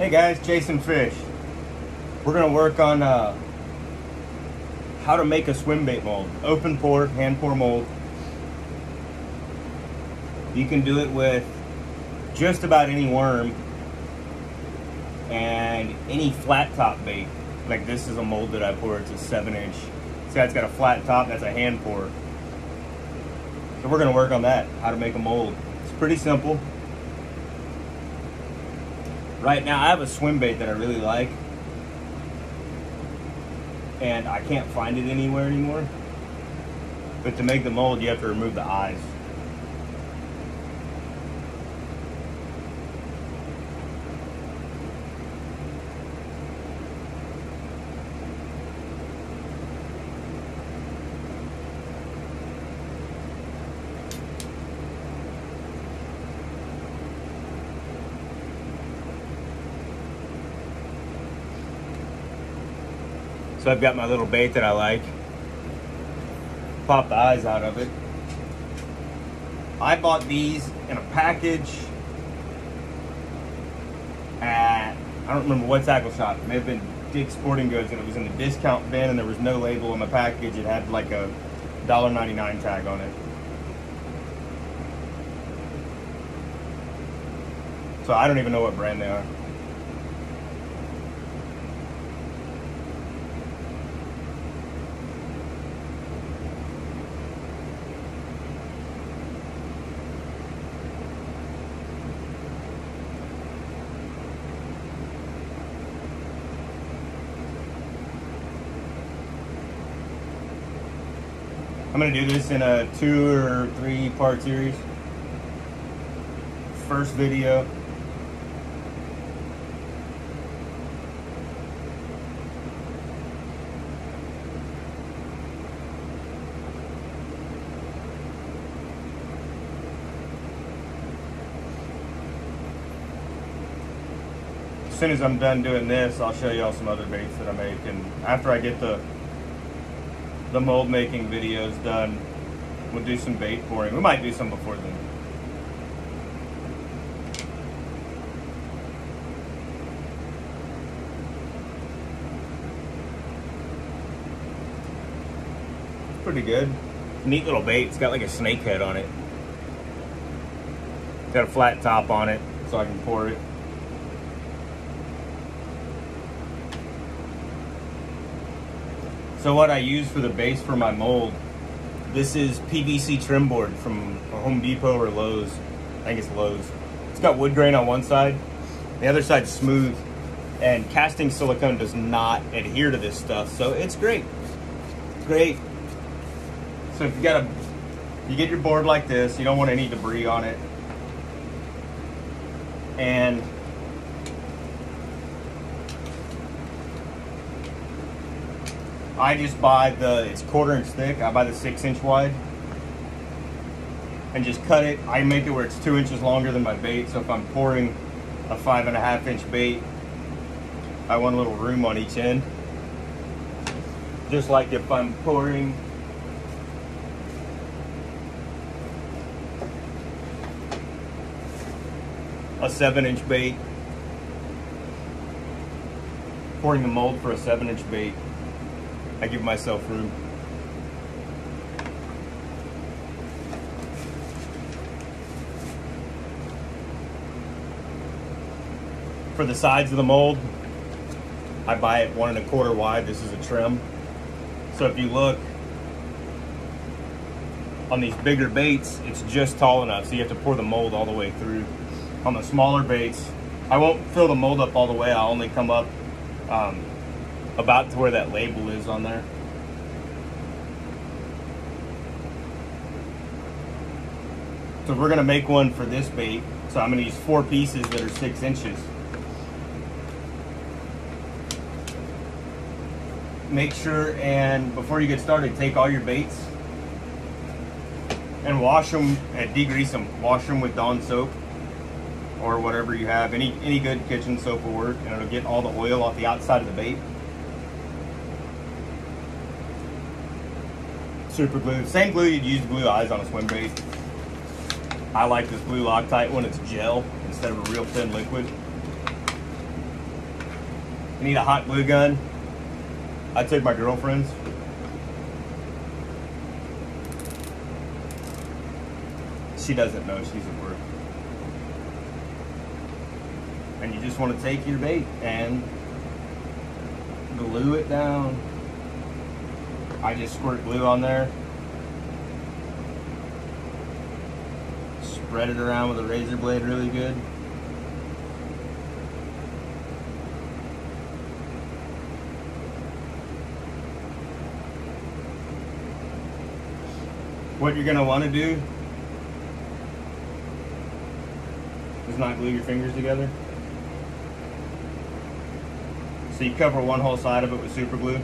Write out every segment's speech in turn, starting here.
Hey guys, Chasin Fish. We're gonna work on uh, how to make a swim bait mold. Open pour, hand pour mold. You can do it with just about any worm and any flat top bait. Like this is a mold that I pour, it's a seven inch. See, it's got a flat top, that's a hand pour. So we're gonna work on that, how to make a mold. It's pretty simple. Right now I have a swim bait that I really like. And I can't find it anywhere anymore. But to make the mold, you have to remove the eyes. I've got my little bait that I like. Pop the eyes out of it. I bought these in a package at, I don't remember what tackle shop. It may have been Dick's Sporting Goods and it was in the discount bin and there was no label on the package. It had like a $1.99 tag on it. So I don't even know what brand they are. I'm gonna do this in a two or three part series. First video. As soon as I'm done doing this, I'll show y'all some other baits that I make. And after I get the the mold making videos done, we'll do some bait pouring. We might do some before then. Pretty good. Neat little bait. It's got like a snake head on it. Got a flat top on it so I can pour it. So what I use for the base for my mold, this is PVC trim board from Home Depot or Lowe's. I think it's Lowe's. It's got wood grain on one side. The other side's smooth. And casting silicone does not adhere to this stuff. So it's great. Great. So if you got a, you get your board like this, you don't want any debris on it. And I just buy the, it's quarter inch thick, I buy the six inch wide. And just cut it, I make it where it's two inches longer than my bait, so if I'm pouring a five and a half inch bait, I want a little room on each end. Just like if I'm pouring a seven inch bait, pouring the mold for a seven inch bait, I give myself room. For the sides of the mold, I buy it one and a quarter wide. This is a trim. So if you look on these bigger baits, it's just tall enough. So you have to pour the mold all the way through. On the smaller baits, I won't fill the mold up all the way. I'll only come up um, about to where that label is on there. So we're gonna make one for this bait. So I'm gonna use four pieces that are six inches. Make sure and before you get started, take all your baits and wash them and degrease them. Wash them with Dawn soap or whatever you have. Any any good kitchen soap will work and it'll get all the oil off the outside of the bait. Super glue. Same glue you'd use to glue eyes on a swim bait. I like this blue Loctite one. It's gel instead of a real thin liquid. You need a hot glue gun. I took my girlfriend's. She doesn't know she's at work. And you just want to take your bait and glue it down. I just squirt glue on there. Spread it around with a razor blade really good. What you're gonna wanna do is not glue your fingers together. So you cover one whole side of it with super glue.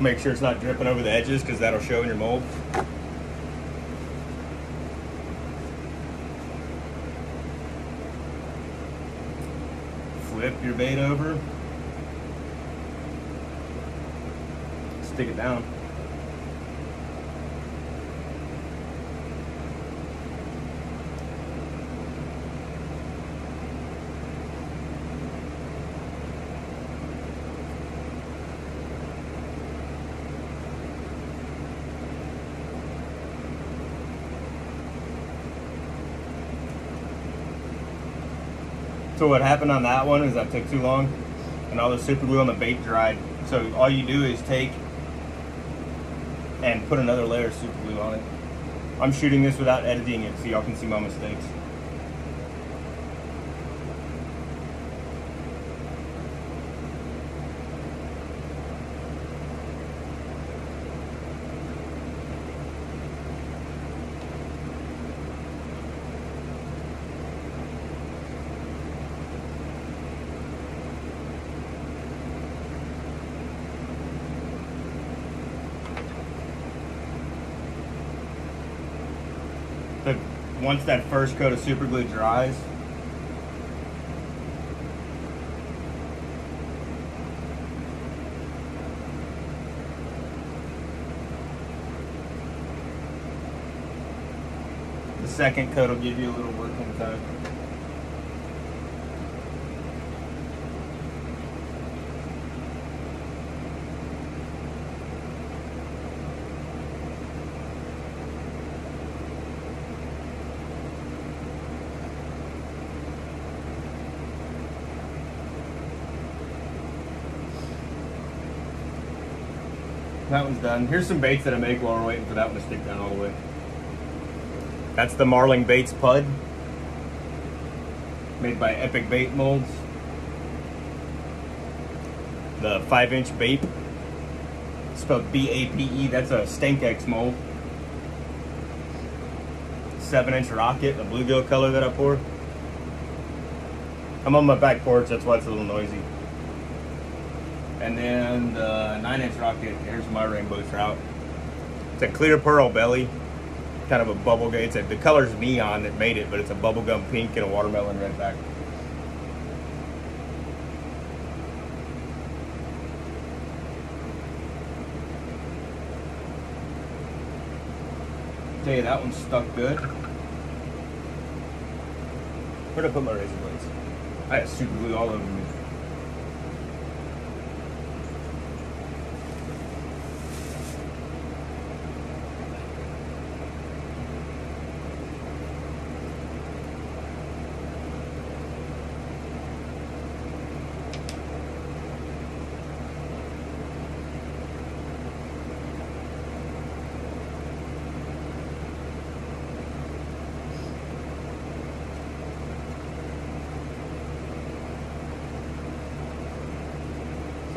Make sure it's not dripping over the edges because that'll show in your mold. Flip your bait over. Stick it down. So what happened on that one is I took too long and all the super glue on the bait dried. So all you do is take and put another layer of super glue on it. I'm shooting this without editing it so y'all can see my mistakes. But once that first coat of super glue dries, the second coat will give you a little working time. That one's done. Here's some baits that I make while we're waiting for that one to stick down all the way. That's the Marling Baits Pud. Made by Epic Bait Molds. The 5 inch Bape. Spelled B-A-P-E. That's a Stank-X mold. 7 inch rocket, the bluegill color that I pour. I'm on my back porch, that's why it's a little noisy. And then the nine inch rocket, here's my rainbow trout. It's a clear pearl belly, kind of a bubble gum. It's a, the color's neon that made it, but it's a bubblegum pink and a watermelon red back. Tell that one's stuck good. Where'd I put my razor blades? I had super glue all over me.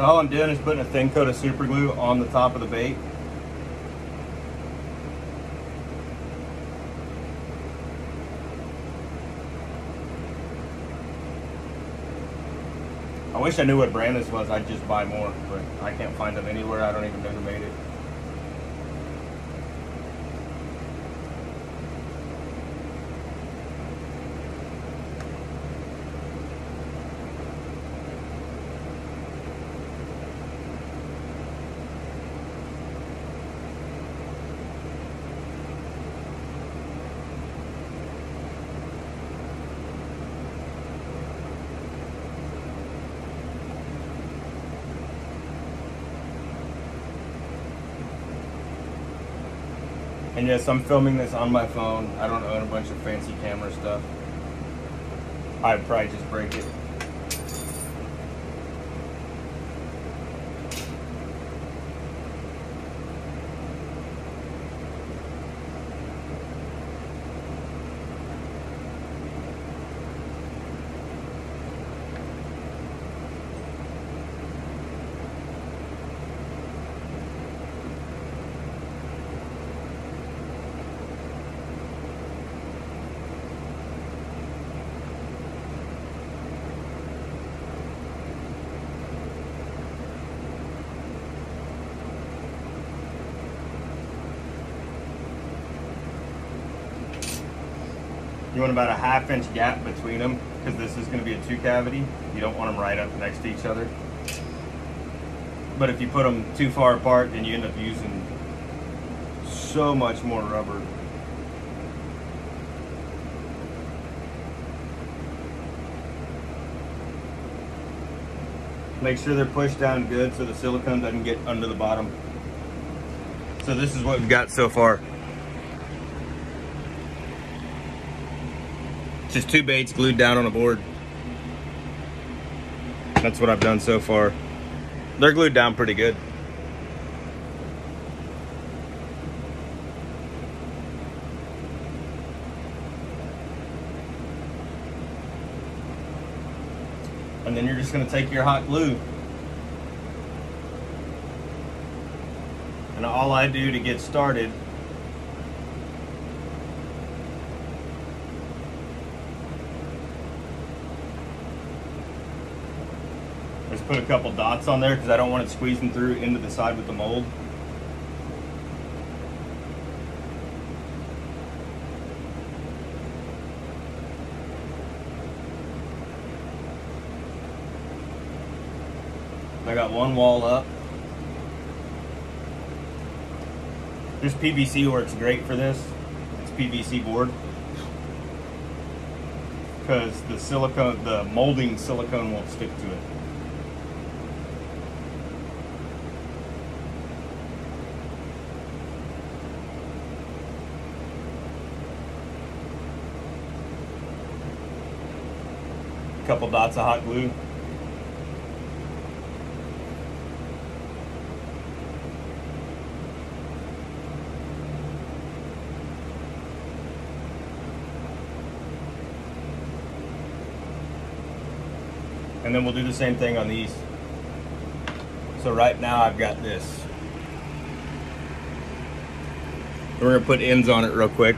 So all I'm doing is putting a thin coat of super glue on the top of the bait. I wish I knew what brand this was, I'd just buy more, but I can't find them anywhere. I don't even know who made it. Yes, I'm filming this on my phone. I don't own a bunch of fancy camera stuff. I'd probably just break it. Want about a half inch gap between them because this is going to be a two cavity. You don't want them right up next to each other. But if you put them too far apart, then you end up using so much more rubber. Make sure they're pushed down good so the silicone doesn't get under the bottom. So this is what we've got so far. Just two baits glued down on a board. That's what I've done so far. They're glued down pretty good. And then you're just gonna take your hot glue. And all I do to get started is put a couple dots on there because I don't want it squeezing through into the side with the mold. I got one wall up. This PVC works great for this. It's PVC board. Because the silicone, the molding silicone won't stick to it. Couple dots of hot glue. And then we'll do the same thing on these. So right now I've got this. We're gonna put ends on it real quick.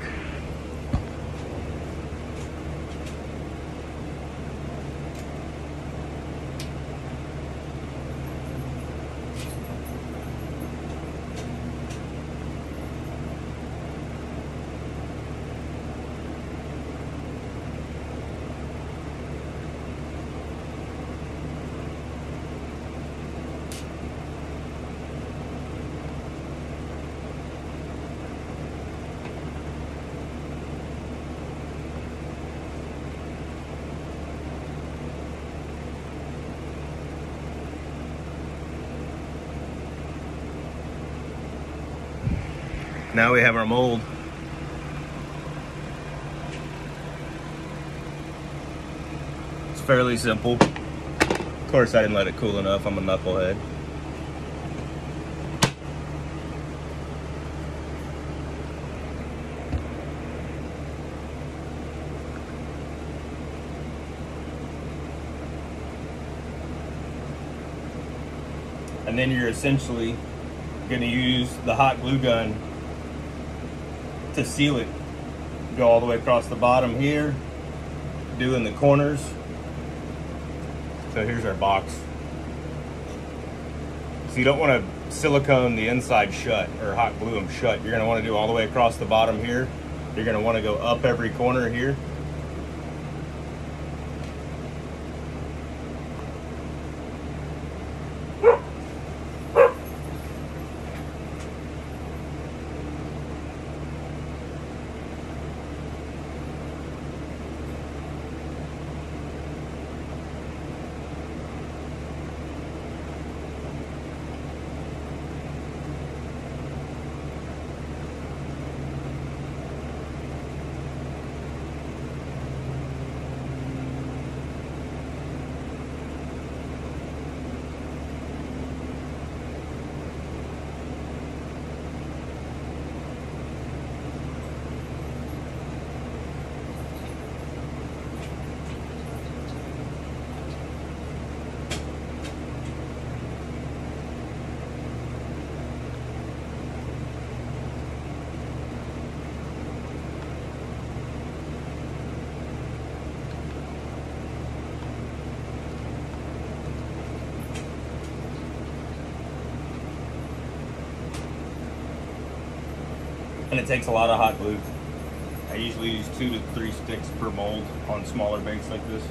Now we have our mold. It's fairly simple. Of course I didn't let it cool enough, I'm a knucklehead. And then you're essentially gonna use the hot glue gun to seal it. Go all the way across the bottom here, doing the corners. So here's our box. So you don't want to silicone the inside shut or hot glue them shut. You're going to want to do all the way across the bottom here. You're going to want to go up every corner here. And it takes a lot of hot glue. I usually use two to three sticks per mold on smaller baits like this.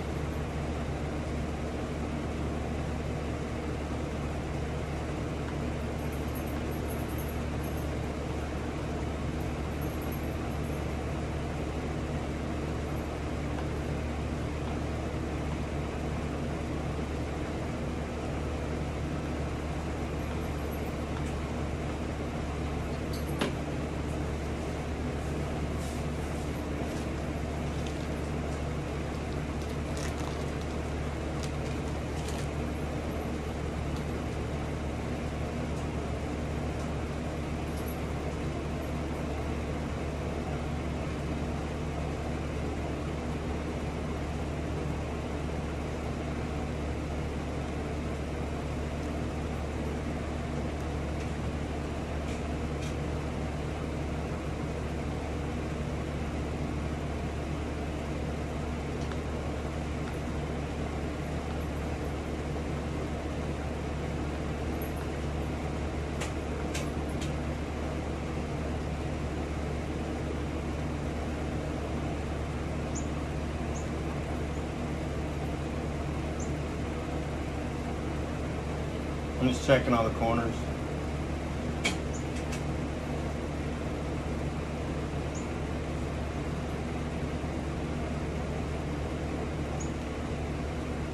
I'm checking all the corners.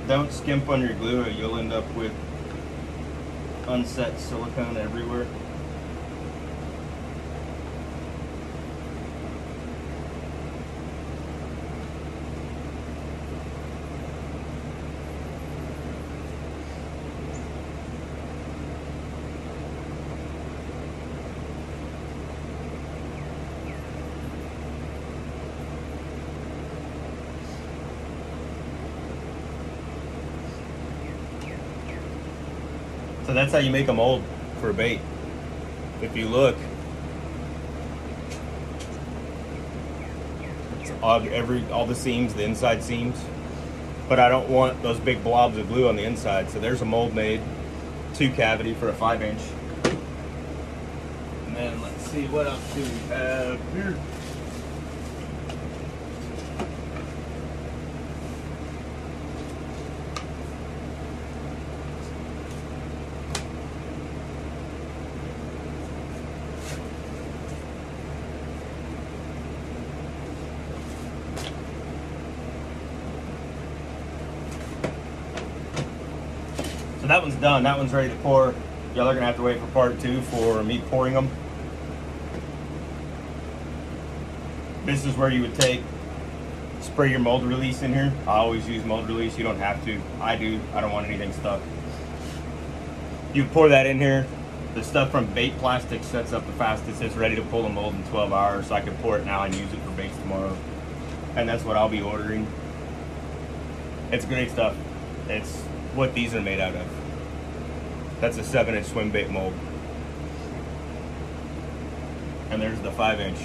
Don't skimp on your glue or you'll end up with unset silicone everywhere. That's how you make a mold for a bait. If you look, all, every all the seams, the inside seams. But I don't want those big blobs of glue on the inside. So there's a mold made, two cavity for a five inch. And then let's see what else do we have here. That one's done. That one's ready to pour. Y'all are gonna have to wait for part two for me pouring them. This is where you would take, spray your mold release in here. I always use mold release. You don't have to. I do. I don't want anything stuck. You pour that in here. The stuff from bait plastic sets up the fastest. It's ready to pull the mold in 12 hours, so I can pour it now and use it for baits tomorrow. And that's what I'll be ordering. It's great stuff. It's what these are made out of. That's a seven inch swim bait mold. And there's the five inch.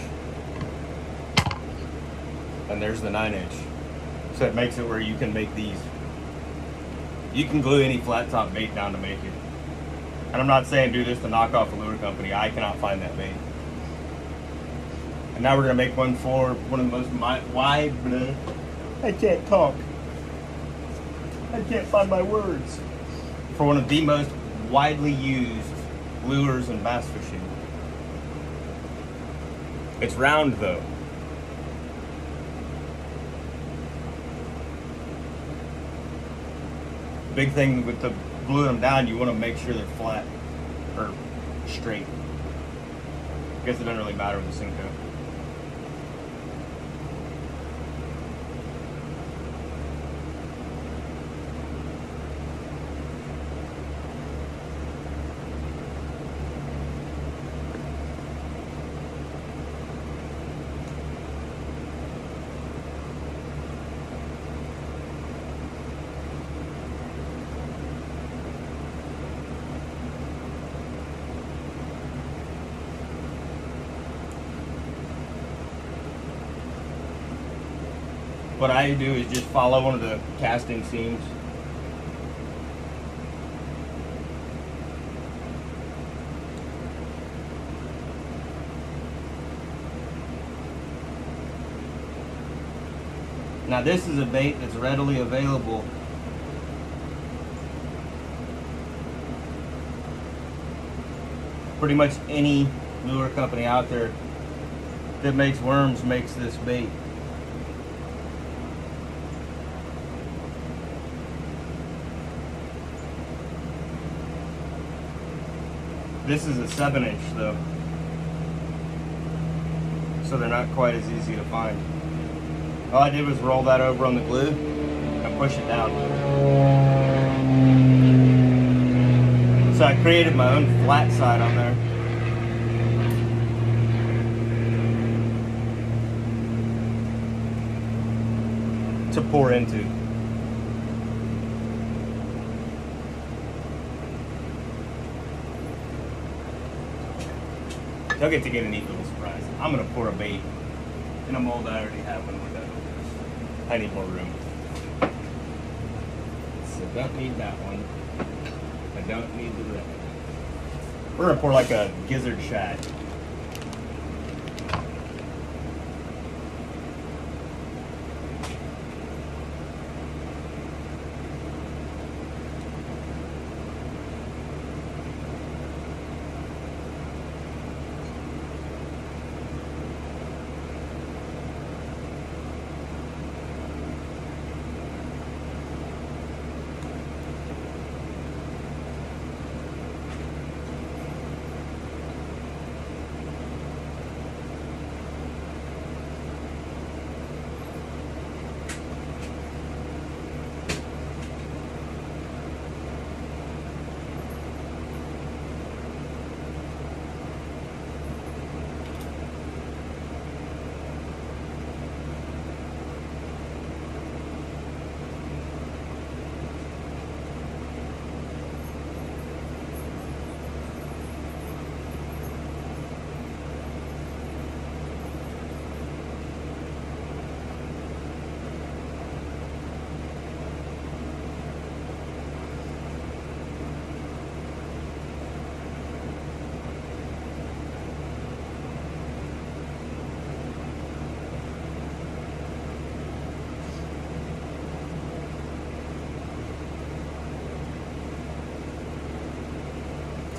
And there's the nine inch. So it makes it where you can make these. You can glue any flat top bait down to make it. And I'm not saying do this to knock off a lure company. I cannot find that bait. And now we're gonna make one for one of the most mi- wide. I can't talk. I can't find my words. For one of the most widely used lures in bass fishing. It's round though. Big thing with the gluing them down, you want to make sure they're flat or straight. I guess it doesn't really matter with the Senko. all you do is just follow one of the casting seams. Now this is a bait that's readily available. Pretty much any lure company out there that makes worms makes this bait. This is a 7 inch though. So they're not quite as easy to find. All I did was roll that over on the glue and push it down. So I created my own flat side on there. To pour into. They'll get to get a neat little surprise. I'm gonna pour a bait in a mold I already have when we're done. I need more room. So don't need that one. I don't need the red. We're gonna pour like a gizzard shad.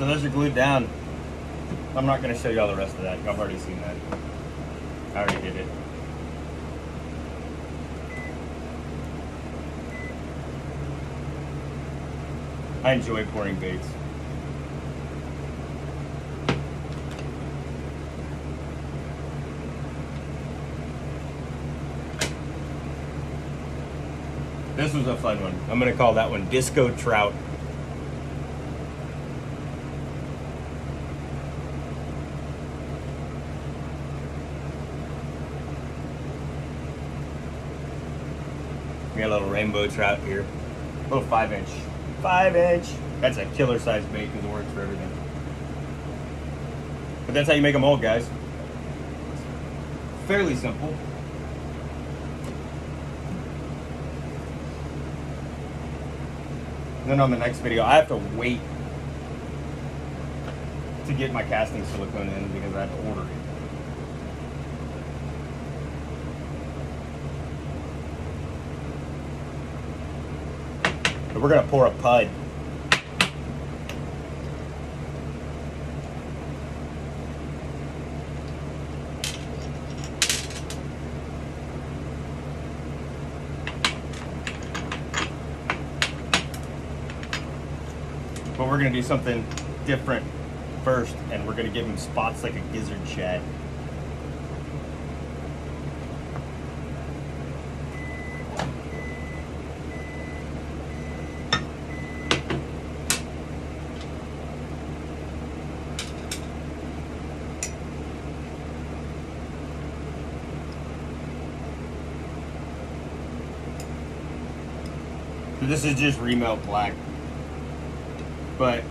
Those are glued down. I'm not going to show you all the rest of that. Y'all already seen that. I already did it. I enjoy pouring baits. This was a fun one. I'm going to call that one Disco Trout. We got a little rainbow trout here. A little five inch. Five inch. That's a killer size bait because it works for everything. But that's how you make a mold, guys. Fairly simple. Then on the next video, I have to wait to get my casting silicone in because I have to order it. But we're gonna pour a pud. But we're gonna do something different first, and we're gonna give him spots like a gizzard shad. This is just remelt black. But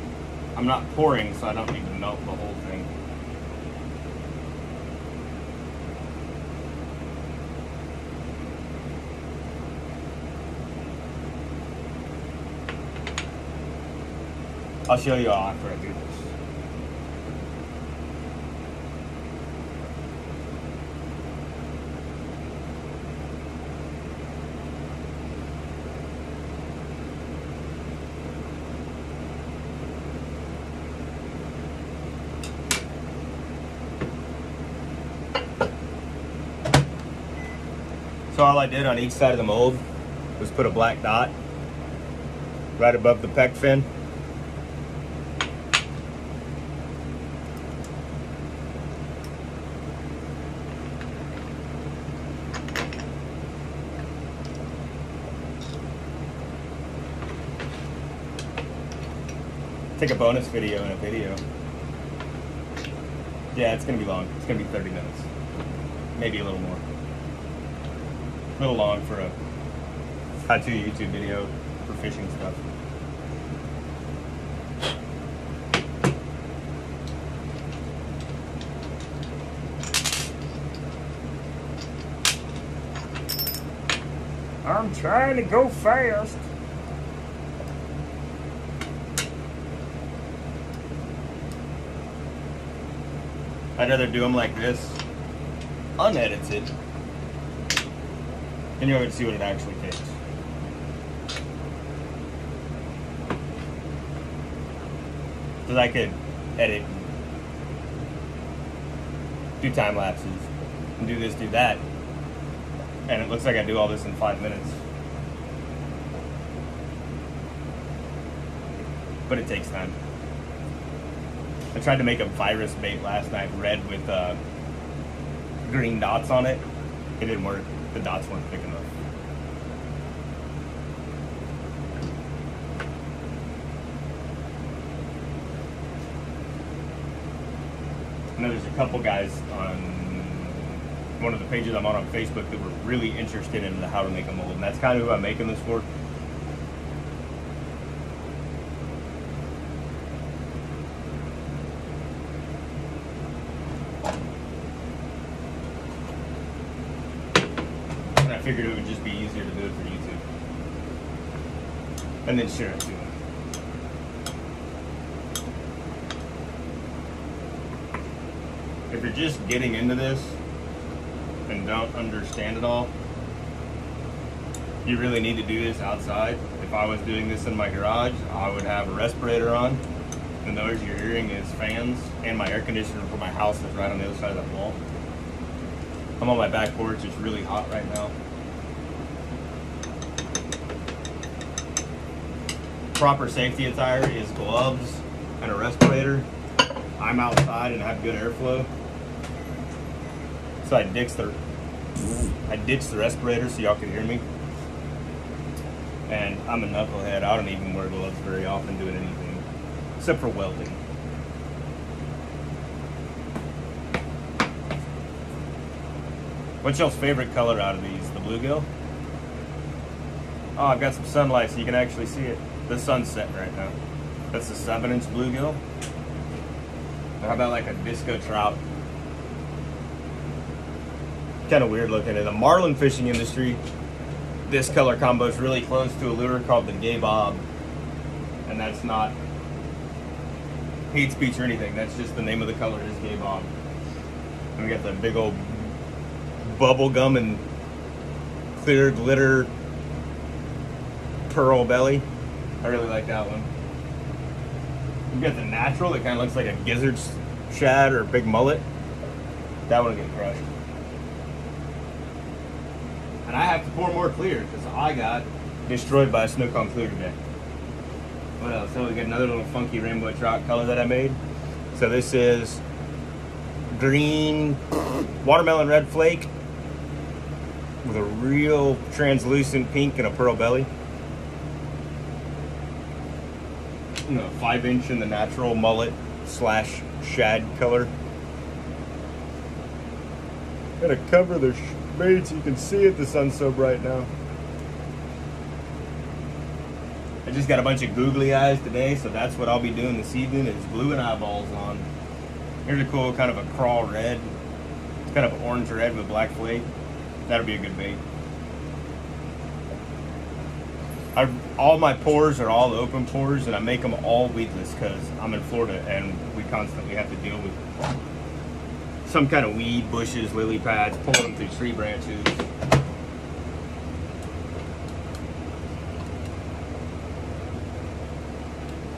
I'm not pouring, so I don't need to melt the whole thing. I'll show you all after I do this. all I did on each side of the mold was put a black dot right above the pec fin. Take a bonus video in a video. Yeah, it's gonna be long. It's gonna be 30 minutes. Maybe a little more. A little long for a how-to YouTube video for fishing stuff. I'm trying to go fast. I'd rather do them like this, unedited, and to see what it actually takes. Because I could edit, do time lapses, and do this, do that, and it looks like I do all this in five minutes. But it takes time. I tried to make a virus bait last night, red with uh, green dots on it. It didn't work. The dots weren't thick enough. I know there's a couple guys on one of the pages I'm on on Facebook that were really interested in how to make a mold, and that's kind of who I'm making this for. Figured it would just be easier to do it for YouTube. And then share it to them. If you're just getting into this and don't understand it all, you really need to do this outside. If I was doing this in my garage, I would have a respirator on. The noise you're hearing is fans, and my air conditioner for my house is right on the other side of that wall. I'm on my back porch, it's really hot right now. Proper safety attire is gloves and a respirator. I'm outside and I have good airflow. So I ditched the I ditched the respirator so y'all could hear me. And I'm a knucklehead. I don't even wear gloves very often doing anything. Except for welding. What's y'all's favorite color out of these? The bluegill? Oh, I've got some sunlight so you can actually see it. The sun's setting right now. That's a 7 inch bluegill. How about like a disco trout? Kind of weird looking. In the marlin fishing industry, this color combo is really close to a lure called the gay bob. And that's not hate speech or anything. That's just the name of the color is gay bob. And we got the big old bubble gum and clear glitter pearl belly. I really like that one. You got the natural that kind of looks like a gizzard shad or a big mullet. That one get crushed. And I have to pour more clear because I got destroyed by a snow cone clear today. What else? So we got another little funky rainbow trout color that I made. So this is green watermelon red flake with a real translucent pink and a pearl belly. Know, five inch in the natural mullet slash shad color. Gotta cover the bait so you can see it. The sun's so bright now. I just got a bunch of googly eyes today, so that's what I'll be doing this evening is gluing eyeballs on. Here's a cool kind of a crawl red. It's kind of orange red with black flake. That'll be a good bait. I, all my pours are all open pours, and I make them all weedless because I'm in Florida and we constantly have to deal with some kind of weed, bushes, lily pads, pulling them through tree branches.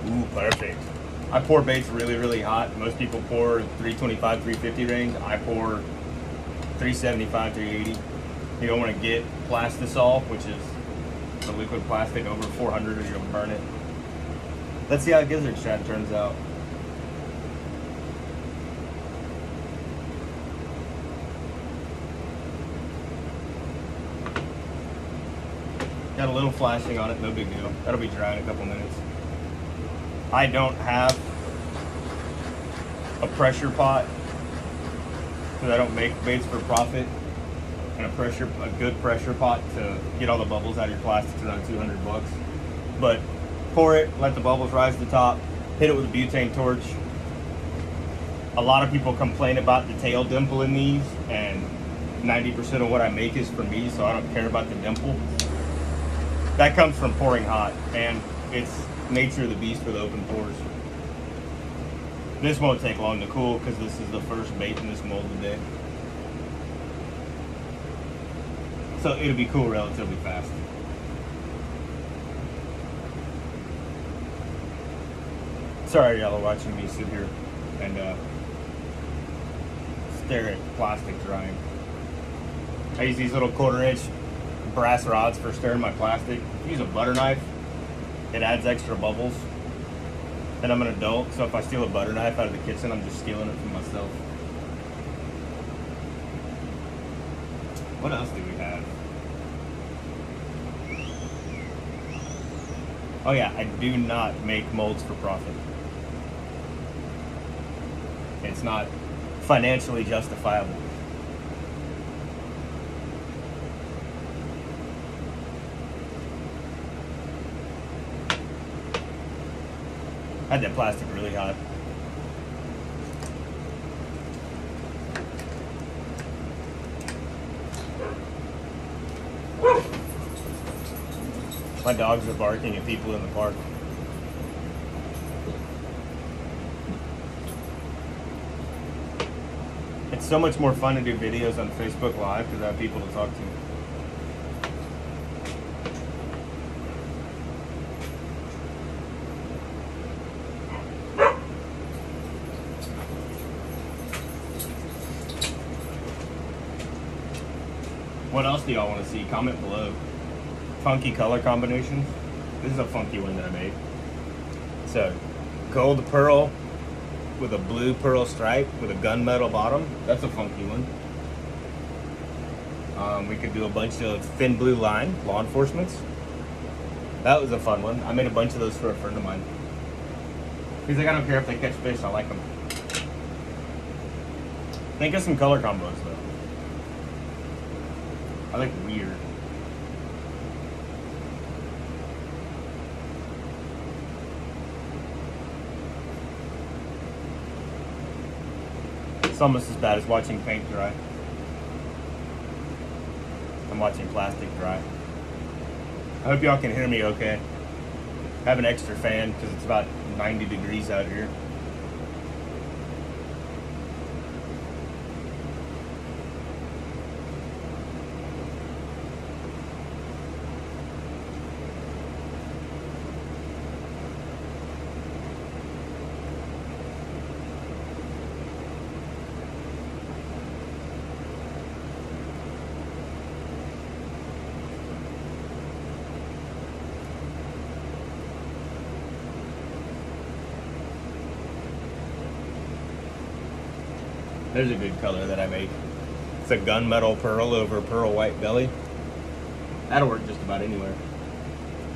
Ooh, perfect. I pour baits really, really hot. Most people pour 325, 350 range. I pour 375, 380. You don't want to get plastisol, which is the liquid plastic, over 400 or you'll burn it. Let's see how gizzard shad turns out. Got a little flashing on it, no big deal. That'll be dry in a couple minutes. I don't have a pressure pot because I don't make baits for profit. And a pressure, a good pressure pot to get all the bubbles out of your plastics around 200 bucks. But pour it, let the bubbles rise to the top, hit it with a butane torch. A lot of people complain about the tail dimple in these, and 90% of what I make is for me, so I don't care about the dimple. That comes from pouring hot, and it's nature of the beast with open pours. This won't take long to cool because this is the first bait in this mold today. So it'll be cool relatively fast. Sorry y'all are watching me sit here and uh, stare at plastic drying. I use these little quarter inch brass rods for stirring my plastic. Use a butter knife. It adds extra bubbles. And I'm an adult, so if I steal a butter knife out of the kitchen, I'm just stealing it from myself. What else do we have? Oh yeah, I do not make molds for profit. It's not financially justifiable. I had that plastic really hot. My dogs are barking at people in the park. It's so much more fun to do videos on Facebook Live because I have people to talk to. What else do y'all want to see? Comment below. Funky color combinations. This is a funky one that I made. So, gold pearl with a blue pearl stripe with a gunmetal bottom. That's a funky one. Um, we could do a bunch of thin blue line, law enforcement's. That was a fun one. I made a bunch of those for a friend of mine. He's like, I don't care if they catch fish, I like them. Think of some color combos though. I like weird. It's almost as bad as watching paint dry. I'm watching plastic dry. I hope y'all can hear me okay. I have an extra fan because it's about 90 degrees out here. There's a good color that I make. It's a gunmetal pearl over pearl white belly. That'll work just about anywhere.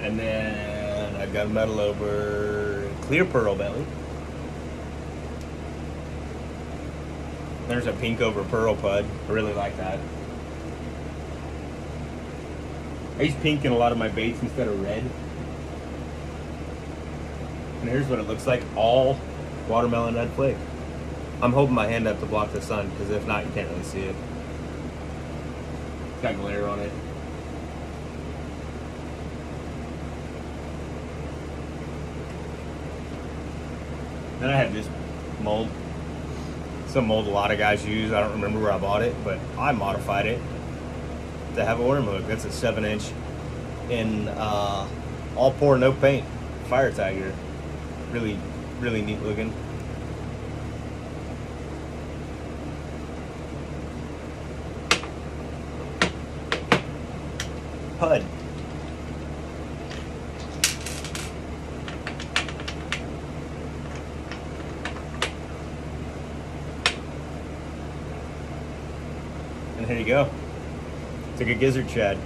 And then I've got a gunmetal over clear pearl belly. There's a pink over pearl pud. I really like that. I use pink in a lot of my baits instead of red. And here's what it looks like, all watermelon red flake. I'm holding my hand up to block the sun because if not, you can't really see it. It's got glare on it. Then I have this mold. Some mold a lot of guys use. I don't remember where I bought it, but I modified it to have a worm hook. That's a seven inch in uh, all pour, no paint fire tiger. Really, really neat looking. Pud. And here you go. Like a gizzard shad.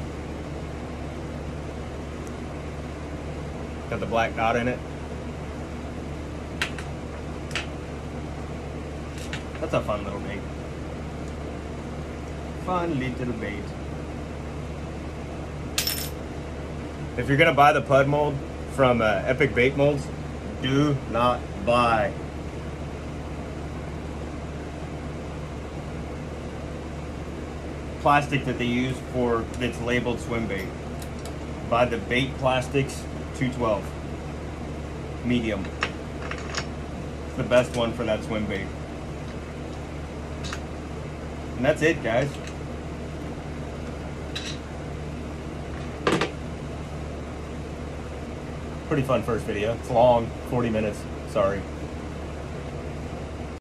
Got the black dot in it. That's a fun little bait. Fun little bait. If you're gonna buy the pud mold from uh, Epic Bait Molds, do not buy. Plastic that they use for that's labeled swim bait. Buy the bait plastics 212 medium. It's the best one for that swim bait. And that's it, guys. Pretty fun first video. It's long, 40 minutes. Sorry.